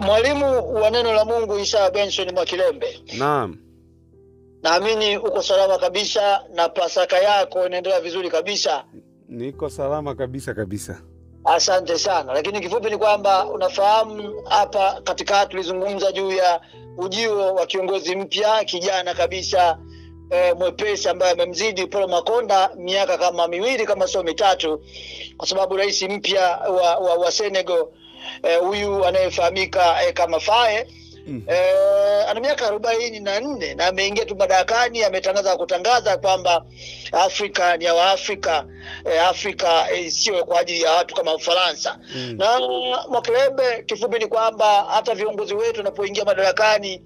Mwalimu wa neno la Mungu Isaya Benson Mwakilembe, Naam. naamini uko salama kabisa na Pasaka yako inaendelea vizuri kabisa. Niko salama kabisa kabisa. Asante sana, lakini kifupi ni kwamba unafahamu, hapa katikati tulizungumza juu ya ujio wa kiongozi mpya kijana kabisa e, mwepesi ambaye amemzidi Paul Makonda miaka kama miwili kama sio mitatu, kwa sababu rais mpya wa, wa, wa Senegal huyu eh, anayefahamika eh, kama Fae Mm. Eh, ana miaka arobaini na nne na ameingia tu madarakani. Ametangaza kutangaza kwamba Afrika ni ya Waafrika, eh, Afrika eh, sio kwa ajili ya watu kama Ufaransa. Mm. Na Mwakilembe, kifupi ni kwamba hata viongozi wetu wanapoingia madarakani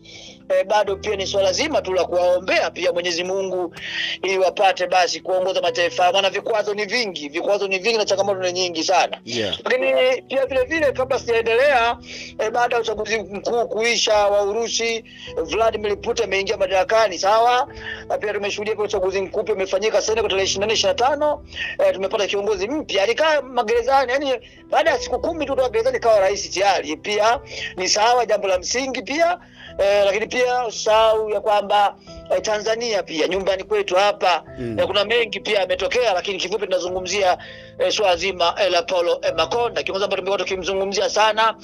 eh, bado pia ni swala zima tu la kuwaombea pia Mwenyezi Mungu ili wapate basi kuongoza mataifa, maana vikwazo ni vingi, vikwazo ni vingi na changamoto ni nyingi sana Yeah. lakini pia vile vile kabla sijaendelea e, baada ya uchaguzi mkuu kuisha wa Urusi, Vladimir Putin ameingia madarakani sawa, na pia tumeshuhudia kwa uchaguzi mkuu pia umefanyika Senegal tarehe ishirini na nne ishirini na tano e, tumepata kiongozi mpya alikaa magerezani, yani baada ya siku kumi tu kutoka gerezani kawa rais tayari. Pia ni sawa, jambo la msingi pia e, lakini pia usahau ya kwamba eh, Tanzania pia nyumbani kwetu hapa Mm. eh, kuna mengi pia yametokea, lakini kifupi tunazungumzia eh, swala zima eh, la Paulo eh, Makonda, kiongozi ambaye tumekuwa tukimzungumzia sana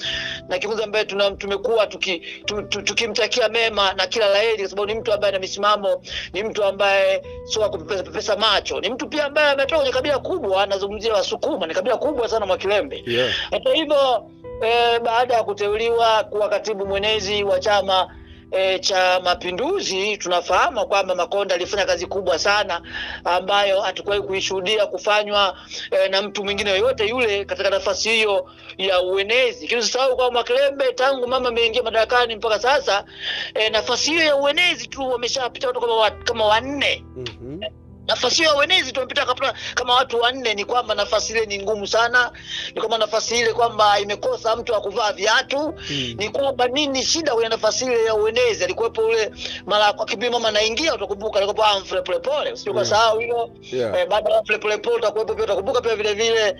na kiongozi ambaye tumekuwa tukimtakia tuki, tu, tu, mema na kila la heri, kwa sababu ni mtu ambaye ana misimamo, ni mtu ambaye sio kupepesa pepesa macho, ni mtu pia ambaye ametoka kwenye kabila kubwa. Anazungumzia Wasukuma, ni kabila kubwa sana Mwakilembe. Yeah. Hata hivyo eh, baada ya kuteuliwa kuwa katibu mwenezi wa chama E, cha Mapinduzi, tunafahamu kwamba Makonda alifanya kazi kubwa sana ambayo hatukuwahi kuishuhudia kufanywa e, na mtu mwingine yoyote yule katika nafasi hiyo ya uenezi. Lakini usisahau kwamba Mwakilembe tangu mama ameingia madarakani mpaka sasa e, nafasi hiyo ya uenezi tu wameshapita watu kama, wa, kama wanne Mhm. Nafasi hiyo ya uenezi tumepita kama, kama watu wanne. Ni kwamba nafasi ile ni ngumu sana, ni kwamba nafasi ile kwamba imekosa mtu akuvaa kuvaa viatu Mm. ni kwamba nini shida kwenye nafasi ile ya uenezi? Alikuwepo ule mara kwa kipindi mama anaingia, utakumbuka alikuwepo Humphrey Polepole, usije kwa sahau hilo. Yeah. Eh, baada ya Humphrey Polepole utakuwepo pia, utakumbuka pia vile vile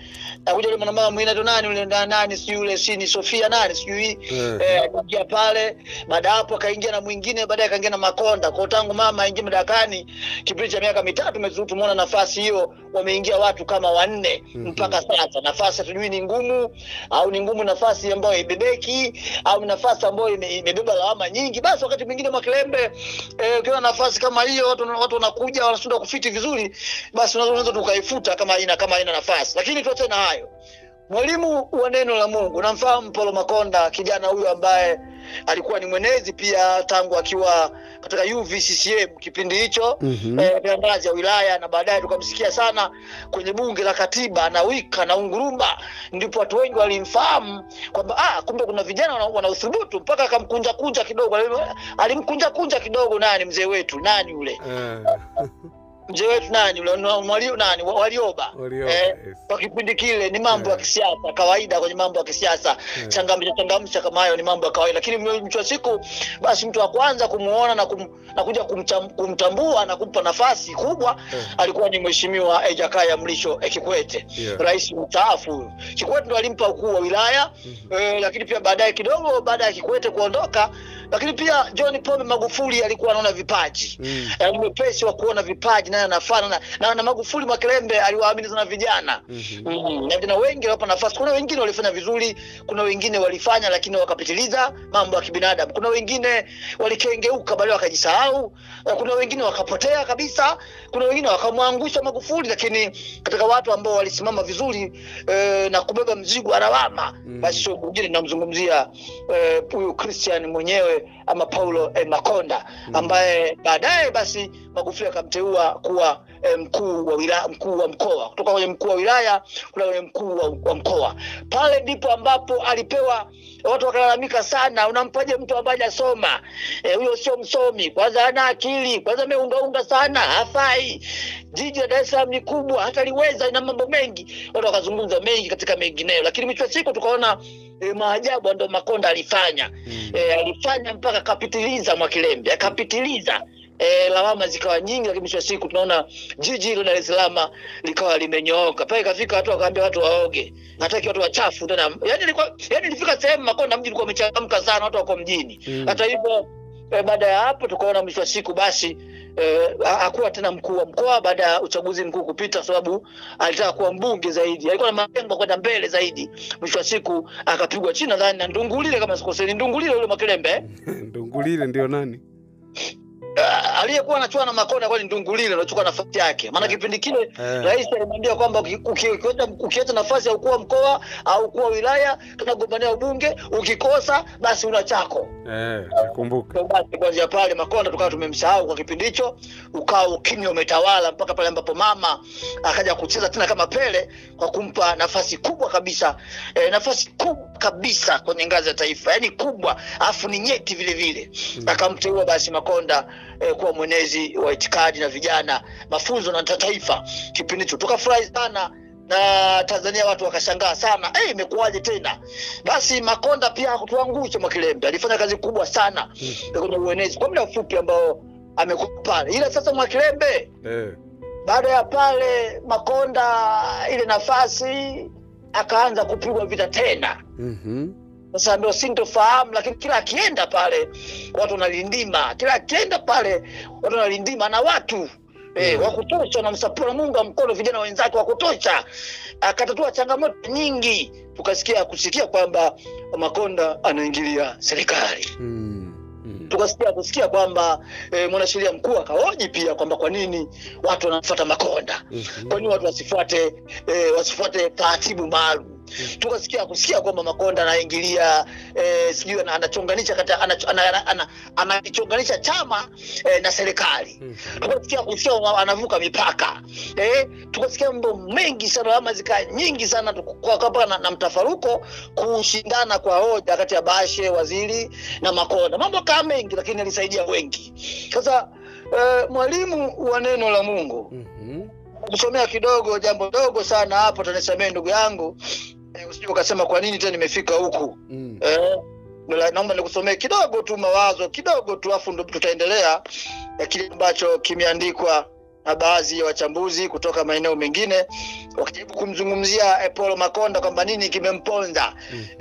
akuja yule mwanamama mwingine tu nani yule nani si yule si ni Sofia nani sijui Eh. eh, akaingia pale. Baada hapo akaingia na mwingine, baadaye akaingia na Makonda. Kwa tangu mama aingie madarakani kipindi cha miaka mitatu tumezu- tumeona nafasi hiyo wameingia watu kama wanne Mhm. mpaka sasa. Nafasi hatujui ni ngumu au ni ngumu, nafasi ambayo ibebeki au nafasi ambayo imebeba lawama nyingi. Basi wakati mwingine Mwakilembe, eh, ukiwa nafasi kama hiyo, watu watu wanakuja wanashinda kufiti vizuri, basi unaweza tukaifuta kama ina kama ina nafasi. Lakini tuache na hayo. Mwalimu wa neno la Mungu, namfahamu Paulo Makonda, kijana huyu ambaye alikuwa ni mwenezi pia tangu akiwa katika UVCCM kipindi hicho mm-hmm. eh, ngazi ya wilaya na baadaye tukamsikia sana kwenye bunge la katiba na wika na ungurumba ndipo watu wengi walimfahamu kwamba ah, kumbe kuna vijana wanaothubutu, wana mpaka akamkunja kunja kidogo, alimkunja kunja kidogo. Nani mzee wetu nani ule Eh. mzee wetu nani mwalio nani Walioba eh, kwa kipindi kile ni mambo ya Yeah. kisiasa kawaida, kwenye mambo ya kisiasa Yeah. changamsha changamsha kama hayo ni mambo ya kawaida, lakini mwisho wa siku basi mtu wa kwanza kumuona na, kum, na kuja kumcham, kumtambua na kumpa nafasi kubwa yeah. alikuwa ni mheshimiwa eh, Jakaya Mrisho eh, Kikwete Yeah. rais mstaafu. Kikwete ndo alimpa ukuu wa wilaya mm -hmm. eh, lakini pia baadaye kidogo baada ya Kikwete kuondoka, lakini pia John Pombe Magufuli alikuwa anaona vipaji Mm. Eh, mwepesi wa kuona vipaji naye anafana na, na, na Magufuli Makelembe aliwaamini sana vijana mm -hmm. Mm, -hmm. na vijana wengi waliwapa nafasi. Kuna wengine walifanya vizuri, kuna wengine walifanya lakini wakapitiliza mambo ya kibinadamu. Kuna wengine walikengeuka baadaye wakajisahau, kuna wengine wakapotea kabisa, kuna wengine wakamwangusha Magufuli. Lakini katika watu ambao walisimama vizuri eh, na kubeba mzigo wa lawama, Mm. basi sio mwingine, namzungumzia eh, e, Christian mwenyewe ama Paulo eh, Makonda ambaye baadaye basi Magufuli akamteua kuwa eh, mkuu wa wilaya, mkuu wa mkoa, kutoka kwenye mkuu wa wilaya kuna kwenye mkuu wa, wa mkoa. Pale ndipo ambapo alipewa, watu wakalalamika sana, unampaje mtu ambaye hajasoma eh, e, sio msomi, kwanza hana akili, kwanza ameungaunga sana, hafai. Jiji la Dar es Salaam ni kubwa, hata liweza, ina mambo mengi. Watu wakazungumza mengi katika mengineyo, lakini mwisho wa siku tukaona eh, maajabu ndo Makonda alifanya Mm. e, alifanya mpaka akapitiliza Mwakilembe akapitiliza E, lawama zikawa nyingi, lakini mwisho wa siku tunaona jiji hilo Dar es Salaam likawa limenyooka pale, ikafika watu wakaambia watu waoge, hataki watu wachafu tena. Yani ilikuwa yani ilifika sehemu Makonda mji ulikuwa umechangamka sana, watu wako mjini. Mm. Hata hivyo e, baada ya hapo tukaona mwisho wa siku basi eh, tena mkuu wa mkoa baada ya uchaguzi mkuu kupita, sababu alitaka kuwa mbunge zaidi, alikuwa na malengo kwenda mbele zaidi. Mwisho wa siku akapigwa chini, nadhani na Ndungulile kama sikoseni, Ndungulile yule Makelembe? Ndungulile ndio nani? Aliyekuwa anachua na Makonda kwa ni Ndungulile anachukua nafasi yake, maana kipindi kile yeah. rais alimwambia kwamba ukiacha nafasi ya ukuu wa mkoa au ukuu wa wilaya tunagombania ubunge, ukikosa basi una chako. Eh, nakumbuka. Basi kuanzia pale Makonda tukawa tumemsahau kwa kipindi hicho, ukawa ukimya umetawala mpaka pale ambapo mama akaja kucheza tena kama Pele kwa kumpa nafasi kubwa kabisa e, nafasi kubwa kabisa kwenye ngazi ya taifa, yani kubwa, afu ni nyeti vile vile Mm. akamteua basi Makonda eh, kuwa mwenezi wa itikadi na vijana, mafunzo na taifa. Kipindi hicho tukafurahi sana na Tanzania watu wakashangaa sana, eh, imekuwaje tena? Basi Makonda pia hakutuangusha Mwakilembe, alifanya kazi kubwa sana Mm. kwenye uenezi kwa muda mfupi ambao amekuwa pale, ila sasa Mwakilembe Eh. baada ya pale Makonda ile nafasi akaanza kupigwa vita tena. Mhm. Sasa ndio sintofahamu, lakini kila akienda pale watu wanalindima, kila akienda pale watu wanalindima na watu Mm. wa kutosha wakutosha na Mungu wa mkono vijana wenzake wakutosha akatatua changamoto nyingi. Tukasikia kusikia kwamba Makonda anaingilia serikali Mm. Tukasikia kusikia kwamba e, mwanasheria mkuu akaoji pia kwamba kwa nini watu wanafuata Makonda, Mhm. kwa nini watu wasifuate e, wasifuate taratibu maalum. Tukasikia kusikia kwamba Makonda anaingilia eh, sijui anachonganisha kati anacho- ana- ana- ana- anakichonganisha chama eh, na serikali Mhm. tukasikia kusikia anavuka mipaka eh, tukasikia mambo mengi sana ama zika nyingi sana kwa- na, na mtafaruko kushindana kwa hoja kati ya Bashe waziri na Makonda, mambo kama mengi, lakini alisaidia wengi. Sasa eh, mwalimu wa neno la Mungu Mhm. kusomea kidogo jambo dogo sana hapo, tanisamee ndugu yangu eh, usije ukasema kwa nini tena nimefika huku Mm. Eh, naomba nikusomee kidogo tu mawazo kidogo tu afu ndo tutaendelea ya kile ambacho kimeandikwa na baadhi ya wachambuzi kutoka maeneo mengine wakijaribu kumzungumzia eh, Paul Makonda kwamba nini kimemponza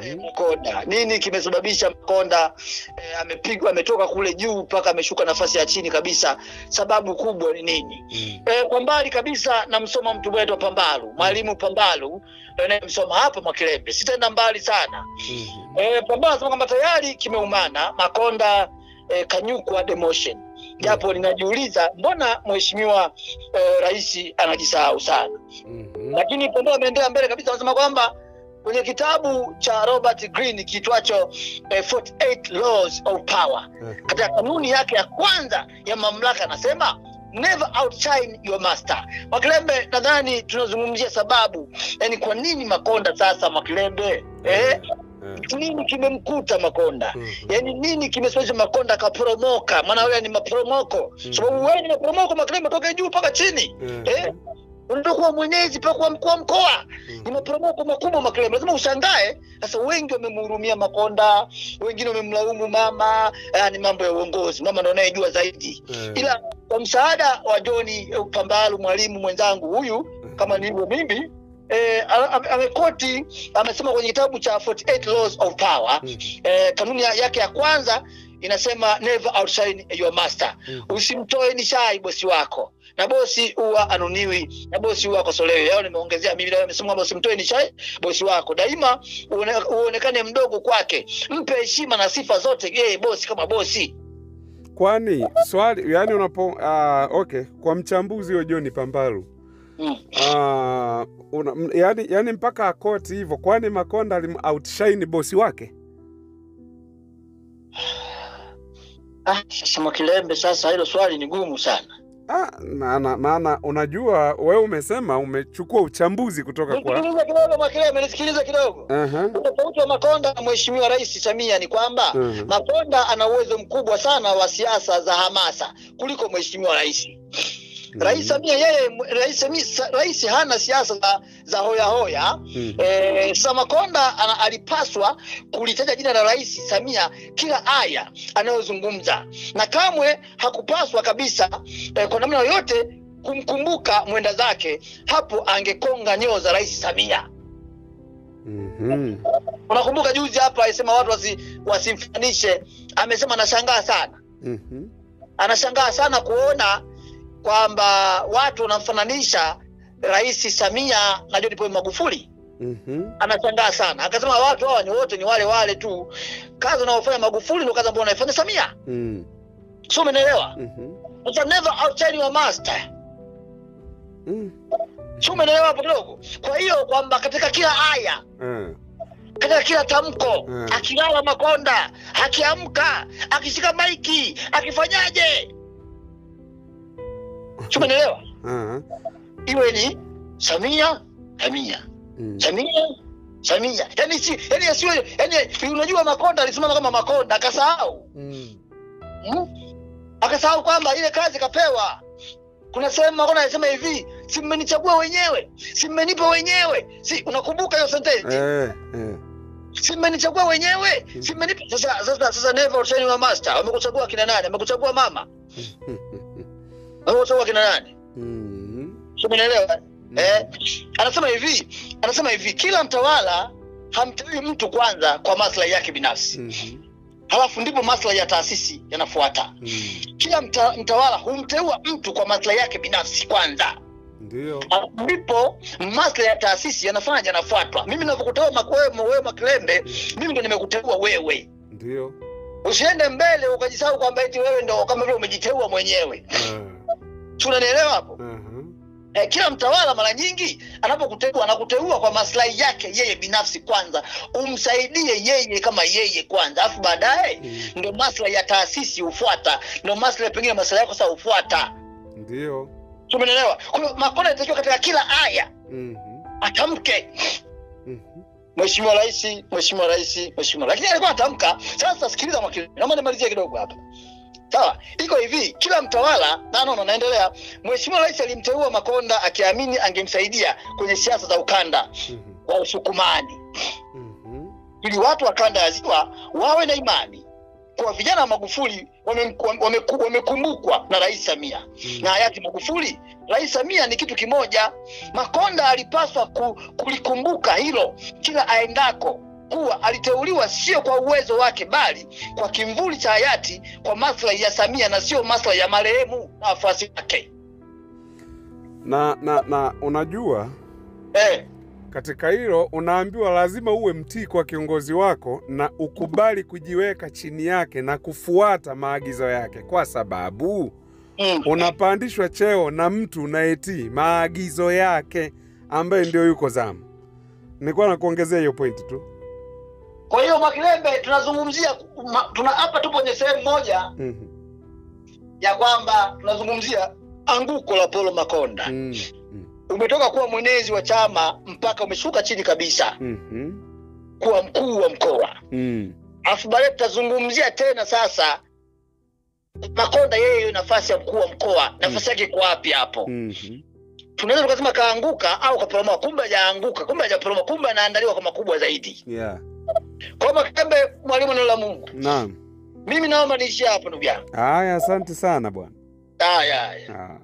eh, Mhm. Makonda, nini kimesababisha Makonda eh, amepigwa ametoka kule juu mpaka ameshuka nafasi ya chini kabisa. Sababu kubwa ni nini? mm-hmm. E, kwa mbali kabisa namsoma mtu wetu Pambalu, mwalimu Pambalu anayemsoma hapa Mwakilembe, sitaenda mbali sana. mm-hmm. E, Pambalu anasema kwamba tayari kimeumana Makonda e, kanyukwa demotion, japo mm. ninajiuliza mbona mheshimiwa e, rais anajisahau sana, mm-hmm. lakini pombe ameendea mbele kabisa, anasema kwamba kwenye kitabu cha Robert green kiitwacho eh, 48 Laws of Power Mhm. katika kanuni yake ya kwanza ya mamlaka anasema never outshine your master. Mwakilembe, nadhani tunazungumzia sababu, yani kwa nini Makonda sasa Mwakilembe eh? Eh. nini kimemkuta Makonda? mm. yani nini kimesababisha Makonda akaporomoka? Maana wewe ni maporomoko, Mm. sababu wewe ni maporomoko makrema toka juu mpaka chini eh? Unataka kuwa mwenyezi pa kwa mkuu wa mkoa mm. ni maporomoko makubwa makrema lazima ushangae. Sasa wengi wamemhurumia Makonda, wengine wamemlaumu mama. Eh, ni mambo ya uongozi, mama ndo anayejua zaidi, mm. ila kwa msaada wa John Pambalu, mwalimu mwenzangu huyu, kama nilivyo mimi eh, ame- amekoti amesema kwenye kitabu cha 48 Laws of Power. Mm. eh, kanuni yake ya kwanza inasema never outshine your master. Mm. usimtoe nishai bosi wako. Na bosi huwa anuniwi na bosi huwa akosolewe yao nimeongezea mimi leo nimesema kwamba usimtoe ni chai bosi wako. Daima uone, uonekane mdogo kwake. Mpe heshima na sifa zote yeye bosi kama bosi. Kwani? Swali yani unapo uh, okay, kwa mchambuzi huyo John Pambalu mm. Uh, una, yani, yani mpaka akoti hivyo, kwani Makonda alim outshine bosi wake? ah, sasa Mwakilembe sasa hilo swali ni gumu sana Ah, maana maana unajua wewe umesema umechukua uchambuzi kutoka kwa nisikilize kidogo Mwakilembe nisikilize kidogo tofauti wa Makonda na mheshimiwa rais Samia ni kwamba uh -huh. Makonda ana uwezo mkubwa sana wa siasa za hamasa kuliko mheshimiwa rais. Rais Samia yeye, Rais Samia, rais hana siasa za, za hoya hoya. Mm. Eh, Samakonda ana- alipaswa kulitaja jina la Rais Samia kila aya anayozungumza, na kamwe hakupaswa kabisa eh, kwa namna yoyote kumkumbuka mwenda zake. Hapo angekonga nyoo za Rais Samia. Mhm. Unakumbuka juzi hapa alisema watu wasi, wasimfanishe. Amesema anashangaa sana, Mhm. anashangaa sana kuona kwamba watu wanamfananisha Rais Samia na John Pombe Magufuli. Mhm. Anashangaa sana, akasema watu hawa ni wote ni wale wale tu, kazi unaofanya Magufuli ndio kazi ambayo unaifanya Samia. Mm. Sio, umeelewa? Mhm. Sasa never outshine your master. Mm. Sio, umeelewa hapo kidogo? Kwa hiyo kwamba katika kila aya Eh. katika kila tamko Mm. akilala Makonda, akiamka, akishika maiki, akifanyaje, si uh-huh. Iwe ni Samia Samia Mm. Samia Samia, yani si yani asiwe yani, unajua Makonda alisimama kama Makonda akasahau Mm. mm? akasahau kwamba ile kazi kapewa. Kuna sehemu Makonda alisema hivi, si mmenichagua wenyewe, si mmenipa wenyewe, si unakumbuka hiyo sentence? Eh. Eh. si mmenichagua wenyewe si mmenipa sasa sasa sasa never outshine your master wamekuchagua kina nani wamekuchagua mama wamekuchagua kina nani Mhm. si mm. eh anasema hivi anasema hivi kila mtawala hamteui mtu kwanza kwa maslahi yake binafsi mm-hmm halafu ndipo maslahi ya taasisi yanafuata Mm. kila mta, mtawala humteua mtu kwa maslahi yake binafsi kwanza Ndio. Ndipo maslahi ya taasisi yanafanya yanafuatwa mimi navyokuteua wewe makilembe mimi ndo nimekuteua wewe Ndio. usiende mbele ukajisahau kwamba eti wewe ndo kama vile umejiteua mwenyewe Eh. Si hapo mm-hmm. eh, kila mtawala mara nyingi anapokuteua anakuteua kwa maslahi yake yeye binafsi kwanza umsaidie yeye kama yeye kwanza alafu baadaye Mm. ndo maslahi ya taasisi hufuata ndo maslahi pengine maslahi yako sasa hufuata Ndio. tumenelewa kwa hiyo makonda inatakiwa katika kila aya mm-hmm. atamke Mhm. Mheshimiwa Rais, Mheshimiwa Rais, Mheshimiwa. Lakini alikuwa atamka. Sasa sikiliza mwakili, naomba nimalizie kidogo hapa. Sawa, iko hivi, kila mtawala na no, no, naendelea. Mheshimiwa Rais alimteua Makonda akiamini angemsaidia kwenye siasa za ukanda Mhm. wa Usukumani Mhm. ili watu wa kanda ya Ziwa wawe na imani kwa vijana wa Magufuli wamekumbukwa wame, wame na Rais Samia Mm. na hayati Magufuli. Rais Samia ni kitu kimoja. Makonda alipaswa ku, kulikumbuka hilo kila aendako, kuwa aliteuliwa sio kwa uwezo wake, bali kwa kimvuli cha hayati, kwa maslahi ya Samia na sio maslahi ya marehemu na wafuasi wake. Na, na, na unajua Eh, katika hilo unaambiwa lazima uwe mtii kwa kiongozi wako na ukubali kujiweka chini yake na kufuata maagizo yake, kwa sababu mm, unapandishwa cheo na mtu unayetii maagizo yake ambaye ndio yuko zamu. Nilikuwa nakuongezea hiyo pointi tu. Kwa hiyo Mwakilembe, tunazungumzia tuna hapa tupo kwenye sehemu moja mm -hmm. ya kwamba tunazungumzia anguko la polo Makonda. mm -hmm. Umetoka kuwa mwenezi wa chama mpaka umeshuka chini kabisa mm -hmm. kuwa mkuu wa mkoa. Mm. alafu baadaye tutazungumzia tena sasa Makonda yeye nafasi ya mkuu wa mkoa nafasi yake iko wapi hapo? mm -hmm. Tunaweza tukasema kaanguka au kaporomoka, kumbe hajaanguka, kumbe hajaporomoka, kumbe anaandaliwa kwa makubwa zaidi. Yeah. Kwa Makambe, mwalimu neno la Mungu, Naam. mimi naomba niishie hapo ndugu yangu. Haya, asante sana bwana. Haya haya. Haya.